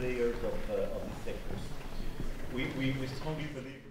players of, uh, of the sectors. We, we, we strongly believe